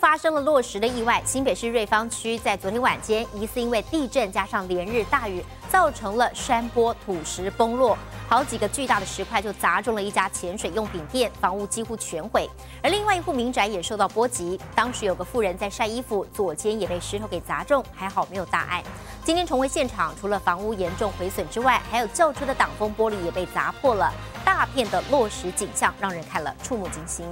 发生了落石的意外，新北市瑞芳区在昨天晚间疑似因为地震加上连日大雨，造成了山坡土石崩落，好几个巨大的石块就砸中了一家潜水用品店，房屋几乎全毁。而另外一户民宅也受到波及，当时有个妇人在晒衣服，左肩也被石头给砸中，还好没有大碍。今天重回现场，除了房屋严重毁损之外，还有轿车的挡风玻璃也被砸破了，大片的落石景象让人看了触目惊心。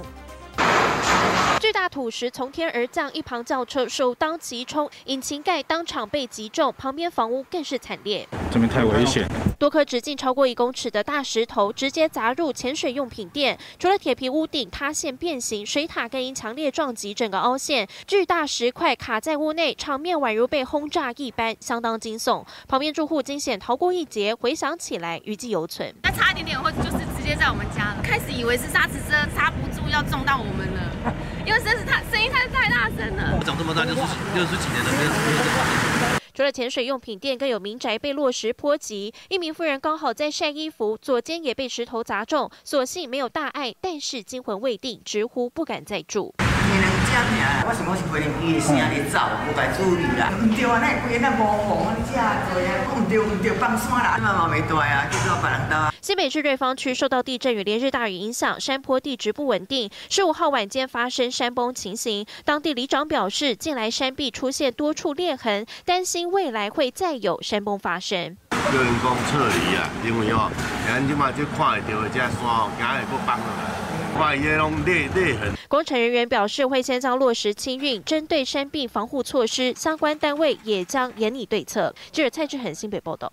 巨大土石从天而降，一旁轿车首当其冲，引擎盖当场被击中，旁边房屋更是惨烈。这边太危险。多颗直径超过一公尺的大石头直接砸入潜水用品店，除了铁皮屋顶塌陷变形，水塔更因强烈撞击整个凹陷，巨大石块卡在屋内，场面宛如被轰炸一般，相当惊悚。旁边住户惊险逃过一劫，回想起来余悸犹存。那差一点点，或就是直接在我们家了。开始以为是刹车车刹不住，要撞到我们了，因为真是太声音太太大声了。长这么大就是六十几年了，没有没有这么除了潜水用品店，更有民宅被落石波及。一名妇人刚好在晒衣服，左肩也被石头砸中，所幸没有大碍，但是惊魂未定，直呼不敢再住。我想讲是回林伊的声在走，无该注意啦。唔对啊，那规个那模糊，你遮做呀，我唔对唔对，放山啦，妈妈没对啊，去做别人家。新北市瑞芳区受到地震与连日大雨影响，山坡地质不稳定。十五号晚间发生山崩情形，当地里长表示，近来山壁出现多处裂痕，担心未来会再有山崩发生。有人讲撤离啊，因为哦，咱即马就看会到这山哦，今日佫崩落来。工程人员表示，会先将落实清运，针对山壁防护措施，相关单位也将严拟对策。记者蔡志恒新北报道。